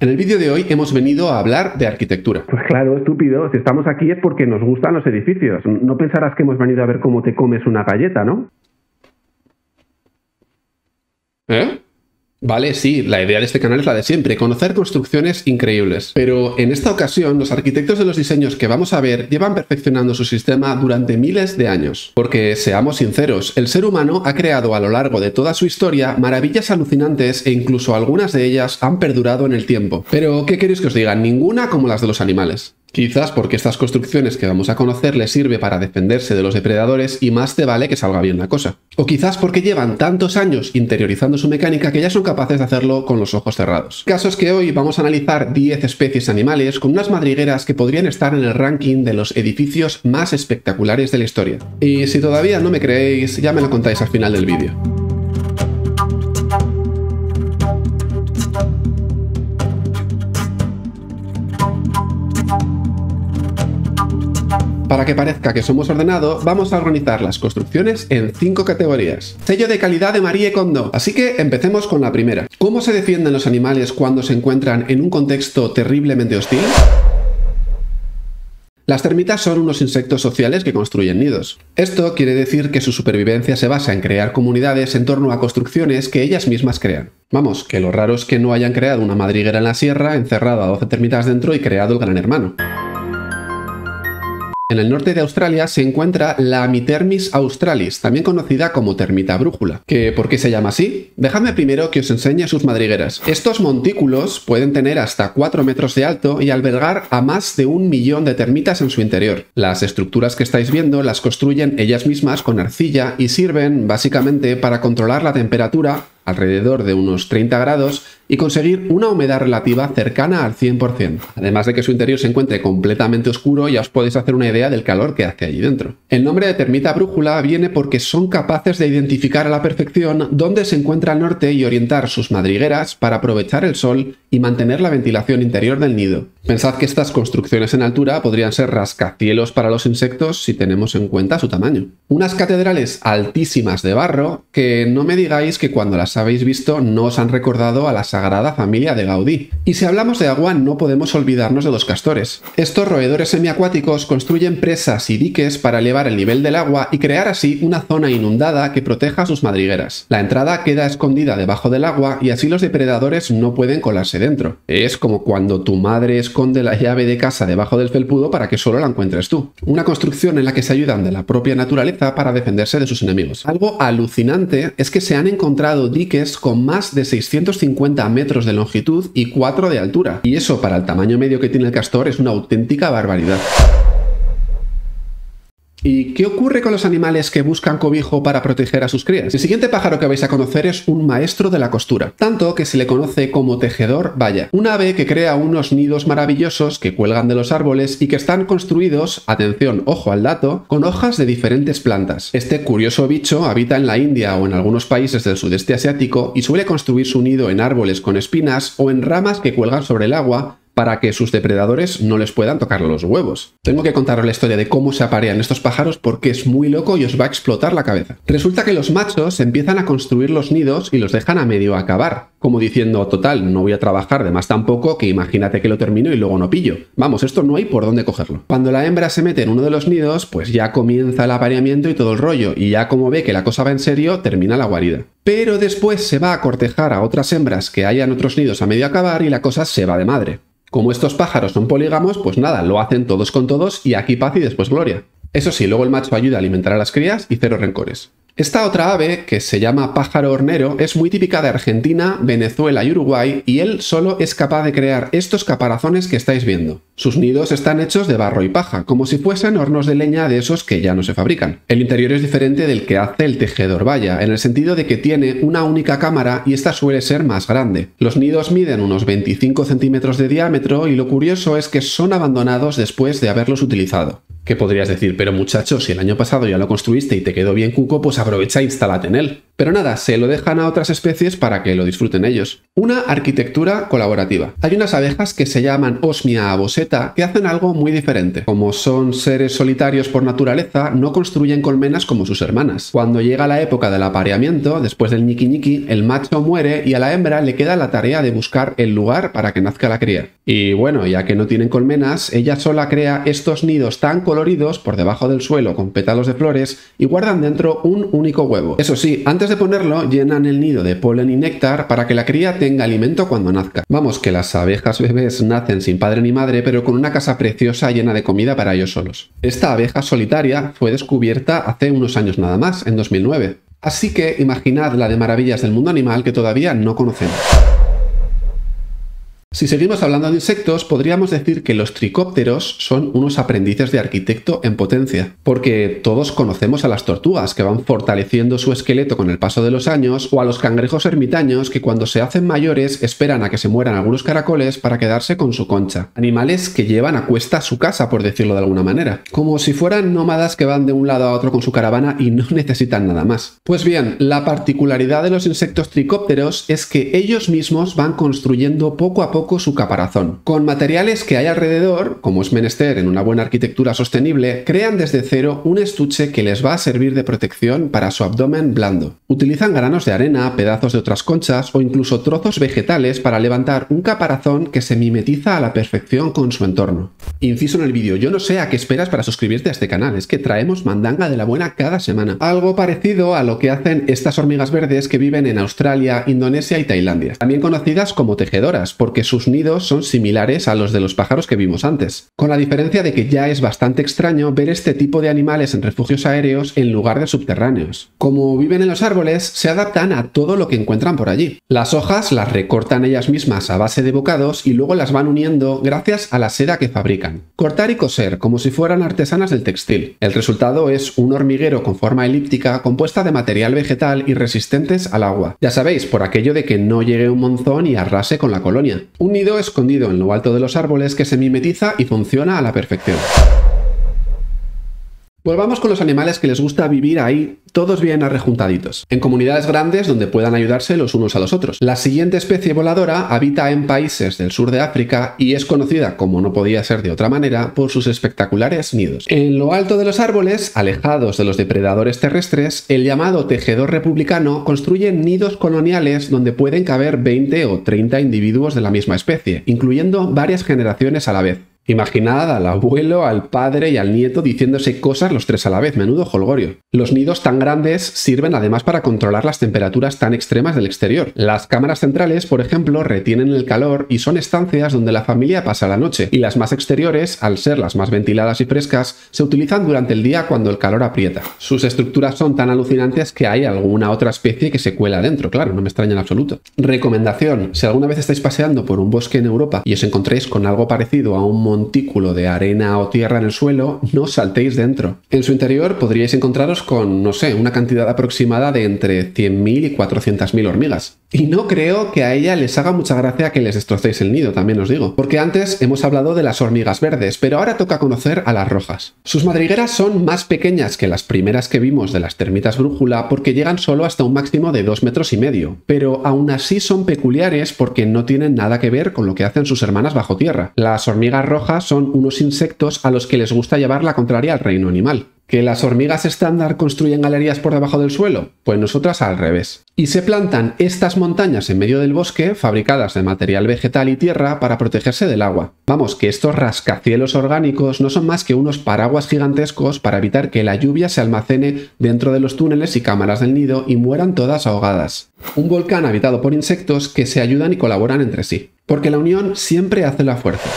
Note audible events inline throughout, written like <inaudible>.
En el vídeo de hoy hemos venido a hablar de arquitectura. Pues claro, estúpido. Si estamos aquí es porque nos gustan los edificios. No pensarás que hemos venido a ver cómo te comes una galleta, ¿no? ¿Eh? Vale, sí, la idea de este canal es la de siempre, conocer construcciones increíbles. Pero en esta ocasión, los arquitectos de los diseños que vamos a ver llevan perfeccionando su sistema durante miles de años. Porque, seamos sinceros, el ser humano ha creado a lo largo de toda su historia maravillas alucinantes e incluso algunas de ellas han perdurado en el tiempo. Pero, ¿qué queréis que os diga? Ninguna como las de los animales. Quizás porque estas construcciones que vamos a conocer les sirve para defenderse de los depredadores y más te vale que salga bien la cosa. O quizás porque llevan tantos años interiorizando su mecánica que ya son capaces de hacerlo con los ojos cerrados. El caso es que hoy vamos a analizar 10 especies animales con unas madrigueras que podrían estar en el ranking de los edificios más espectaculares de la historia. Y si todavía no me creéis, ya me lo contáis al final del vídeo. Para que parezca que somos ordenados, vamos a organizar las construcciones en cinco categorías. Sello de calidad de Marie Kondo. Así que empecemos con la primera. ¿Cómo se defienden los animales cuando se encuentran en un contexto terriblemente hostil? Las termitas son unos insectos sociales que construyen nidos. Esto quiere decir que su supervivencia se basa en crear comunidades en torno a construcciones que ellas mismas crean. Vamos, que lo raro es que no hayan creado una madriguera en la sierra, encerrado a 12 termitas dentro y creado el gran hermano. En el norte de Australia se encuentra la Mitermis australis, también conocida como termita brújula. ¿Que ¿Por qué se llama así? Dejadme primero que os enseñe sus madrigueras. Estos montículos pueden tener hasta 4 metros de alto y albergar a más de un millón de termitas en su interior. Las estructuras que estáis viendo las construyen ellas mismas con arcilla y sirven básicamente para controlar la temperatura alrededor de unos 30 grados y conseguir una humedad relativa cercana al 100%. Además de que su interior se encuentre completamente oscuro, ya os podéis hacer una idea del calor que hace allí dentro. El nombre de termita brújula viene porque son capaces de identificar a la perfección dónde se encuentra el norte y orientar sus madrigueras para aprovechar el sol y mantener la ventilación interior del nido. Pensad que estas construcciones en altura podrían ser rascacielos para los insectos si tenemos en cuenta su tamaño. Unas catedrales altísimas de barro que no me digáis que cuando las habéis visto no os han recordado a la sagrada familia de Gaudí. Y si hablamos de agua no podemos olvidarnos de los castores. Estos roedores semiacuáticos construyen presas y diques para elevar el nivel del agua y crear así una zona inundada que proteja sus madrigueras. La entrada queda escondida debajo del agua y así los depredadores no pueden colarse dentro. Es como cuando tu madre esconde la llave de casa debajo del felpudo para que solo la encuentres tú. Una construcción en la que se ayudan de la propia naturaleza para defenderse de sus enemigos. Algo alucinante es que se han encontrado diques con más de 650 metros de longitud y 4 de altura. Y eso para el tamaño medio que tiene el castor es una auténtica barbaridad. ¿Y qué ocurre con los animales que buscan cobijo para proteger a sus crías? El siguiente pájaro que vais a conocer es un maestro de la costura, tanto que se le conoce como tejedor valla, un ave que crea unos nidos maravillosos que cuelgan de los árboles y que están construidos, atención, ojo al dato, con hojas de diferentes plantas. Este curioso bicho habita en la India o en algunos países del sudeste asiático y suele construir su nido en árboles con espinas o en ramas que cuelgan sobre el agua para que sus depredadores no les puedan tocar los huevos. Tengo que contaros la historia de cómo se aparean estos pájaros porque es muy loco y os va a explotar la cabeza. Resulta que los machos empiezan a construir los nidos y los dejan a medio acabar, como diciendo, total, no voy a trabajar de más tampoco que imagínate que lo termino y luego no pillo. Vamos, esto no hay por dónde cogerlo. Cuando la hembra se mete en uno de los nidos, pues ya comienza el apareamiento y todo el rollo, y ya como ve que la cosa va en serio, termina la guarida. Pero después se va a cortejar a otras hembras que hayan otros nidos a medio acabar y la cosa se va de madre. Como estos pájaros son polígamos, pues nada, lo hacen todos con todos y aquí paz y después gloria. Eso sí, luego el macho ayuda a alimentar a las crías y cero rencores. Esta otra ave, que se llama pájaro hornero, es muy típica de Argentina, Venezuela y Uruguay, y él solo es capaz de crear estos caparazones que estáis viendo. Sus nidos están hechos de barro y paja, como si fuesen hornos de leña de esos que ya no se fabrican. El interior es diferente del que hace el tejedor valla, en el sentido de que tiene una única cámara y esta suele ser más grande. Los nidos miden unos 25 centímetros de diámetro y lo curioso es que son abandonados después de haberlos utilizado. ¿Qué podrías decir? Pero muchachos, si el año pasado ya lo construiste y te quedó bien cuco, pues aprovecha e instálate en él. Pero nada, se lo dejan a otras especies para que lo disfruten ellos. Una arquitectura colaborativa. Hay unas abejas que se llaman Osmia aboseta que hacen algo muy diferente. Como son seres solitarios por naturaleza, no construyen colmenas como sus hermanas. Cuando llega la época del apareamiento, después del ñiqui ñiqui, el macho muere y a la hembra le queda la tarea de buscar el lugar para que nazca la cría. Y bueno, ya que no tienen colmenas, ella sola crea estos nidos tan coloridos por debajo del suelo con pétalos de flores y guardan dentro un único huevo. Eso sí, antes de ponerlo, llenan el nido de polen y néctar para que la cría tenga alimento cuando nazca. Vamos, que las abejas bebés nacen sin padre ni madre, pero con una casa preciosa llena de comida para ellos solos. Esta abeja solitaria fue descubierta hace unos años nada más, en 2009. Así que imaginad la de maravillas del mundo animal que todavía no conocemos. Si seguimos hablando de insectos, podríamos decir que los tricópteros son unos aprendices de arquitecto en potencia, porque todos conocemos a las tortugas que van fortaleciendo su esqueleto con el paso de los años, o a los cangrejos ermitaños que cuando se hacen mayores esperan a que se mueran algunos caracoles para quedarse con su concha. Animales que llevan a cuesta su casa, por decirlo de alguna manera, como si fueran nómadas que van de un lado a otro con su caravana y no <laughs> necesitan nada más. Pues bien, la particularidad de los insectos tricópteros es que ellos mismos van construyendo poco a poco su caparazón. Con materiales que hay alrededor, como es menester en una buena arquitectura sostenible, crean desde cero un estuche que les va a servir de protección para su abdomen blando. Utilizan granos de arena, pedazos de otras conchas o incluso trozos vegetales para levantar un caparazón que se mimetiza a la perfección con su entorno. Inciso en el vídeo, yo no sé a qué esperas para suscribirte a este canal, es que traemos mandanga de la buena cada semana. Algo parecido a lo que hacen estas hormigas verdes que viven en Australia, Indonesia y Tailandia, también conocidas como tejedoras, porque sus nidos son similares a los de los pájaros que vimos antes, con la diferencia de que ya es bastante extraño ver este tipo de animales en refugios aéreos en lugar de subterráneos. Como viven en los árboles, se adaptan a todo lo que encuentran por allí. Las hojas las recortan ellas mismas a base de bocados y luego las van uniendo gracias a la seda que fabrican. Cortar y coser, como si fueran artesanas del textil. El resultado es un hormiguero con forma elíptica compuesta de material vegetal y resistentes al agua. Ya sabéis, por aquello de que no llegue un monzón y arrase con la colonia. Un nido escondido en lo alto de los árboles que se mimetiza y funciona a la perfección. Volvamos con los animales que les gusta vivir ahí todos bien arrejuntaditos, en comunidades grandes donde puedan ayudarse los unos a los otros. La siguiente especie voladora habita en países del sur de África y es conocida, como no podía ser de otra manera, por sus espectaculares nidos. En lo alto de los árboles, alejados de los depredadores terrestres, el llamado tejedor republicano construye nidos coloniales donde pueden caber 20 o 30 individuos de la misma especie, incluyendo varias generaciones a la vez. Imaginad al abuelo, al padre y al nieto diciéndose cosas los tres a la vez, menudo holgorio. Los nidos tan grandes sirven además para controlar las temperaturas tan extremas del exterior. Las cámaras centrales, por ejemplo, retienen el calor y son estancias donde la familia pasa la noche, y las más exteriores, al ser las más ventiladas y frescas, se utilizan durante el día cuando el calor aprieta. Sus estructuras son tan alucinantes que hay alguna otra especie que se cuela dentro, claro, no me extraña en absoluto. Recomendación, si alguna vez estáis paseando por un bosque en Europa y os encontréis con algo parecido a un de arena o tierra en el suelo, no saltéis dentro. En su interior podríais encontraros con, no sé, una cantidad aproximada de entre 100.000 y 400.000 hormigas. Y no creo que a ella les haga mucha gracia que les destrocéis el nido, también os digo. Porque antes hemos hablado de las hormigas verdes, pero ahora toca conocer a las rojas. Sus madrigueras son más pequeñas que las primeras que vimos de las termitas brújula porque llegan solo hasta un máximo de 2 metros y medio. Pero aún así son peculiares porque no tienen nada que ver con lo que hacen sus hermanas bajo tierra. Las hormigas rojas son unos insectos a los que les gusta llevar la contraria al reino animal. ¿Que las hormigas estándar construyen galerías por debajo del suelo? Pues nosotras al revés. Y se plantan estas montañas en medio del bosque, fabricadas de material vegetal y tierra para protegerse del agua. Vamos, que estos rascacielos orgánicos no son más que unos paraguas gigantescos para evitar que la lluvia se almacene dentro de los túneles y cámaras del nido y mueran todas ahogadas. Un volcán habitado por insectos que se ayudan y colaboran entre sí. Porque la unión siempre hace la fuerza.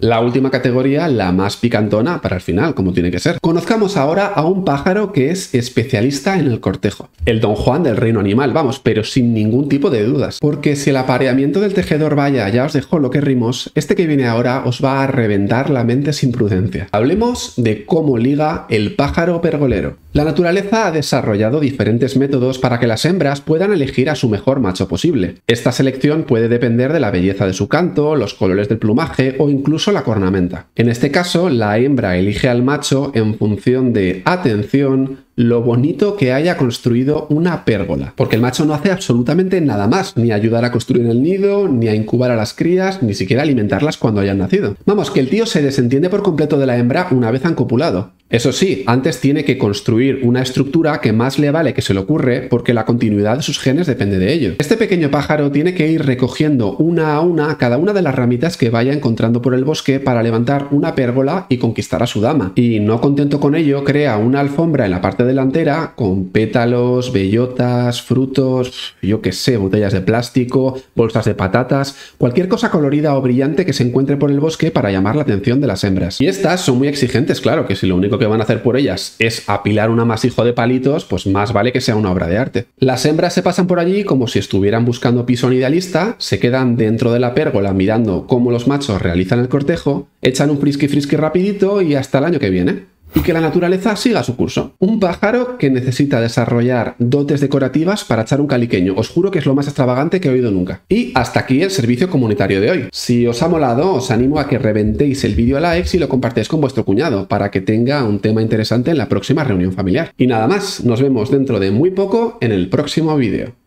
La última categoría, la más picantona para el final, como tiene que ser. Conozcamos ahora a un pájaro que es especialista en el cortejo. El Don Juan del reino animal, vamos, pero sin ningún tipo de dudas. Porque si el apareamiento del tejedor vaya, ya os dejo lo que rimos, este que viene ahora os va a reventar la mente sin prudencia. Hablemos de cómo liga el pájaro pergolero. La naturaleza ha desarrollado diferentes métodos para que las hembras puedan elegir a su mejor macho posible. Esta selección puede depender de la belleza de su canto, los colores del plumaje o incluso la cornamenta. En este caso, la hembra elige al macho en función de atención, lo bonito que haya construido una pérgola, porque el macho no hace absolutamente nada más, ni ayudar a construir el nido, ni a incubar a las crías, ni siquiera alimentarlas cuando hayan nacido. Vamos, que el tío se desentiende por completo de la hembra una vez han copulado. Eso sí, antes tiene que construir una estructura que más le vale que se le ocurre porque la continuidad de sus genes depende de ello. Este pequeño pájaro tiene que ir recogiendo una a una cada una de las ramitas que vaya encontrando por el bosque para levantar una pérgola y conquistar a su dama. Y no contento con ello, crea una alfombra en la parte delantera con pétalos, bellotas, frutos, yo qué sé, botellas de plástico, bolsas de patatas, cualquier cosa colorida o brillante que se encuentre por el bosque para llamar la atención de las hembras. Y estas son muy exigentes, claro, que si lo único que van a hacer por ellas es apilar un amasijo de palitos, pues más vale que sea una obra de arte. Las hembras se pasan por allí como si estuvieran buscando piso idealista, se quedan dentro de la pérgola mirando cómo los machos realizan el cortejo, echan un frisky frisky rapidito y hasta el año que viene y que la naturaleza siga su curso. Un pájaro que necesita desarrollar dotes decorativas para echar un caliqueño. Os juro que es lo más extravagante que he oído nunca. Y hasta aquí el servicio comunitario de hoy. Si os ha molado, os animo a que reventéis el vídeo a likes y lo compartáis con vuestro cuñado para que tenga un tema interesante en la próxima reunión familiar. Y nada más, nos vemos dentro de muy poco en el próximo vídeo.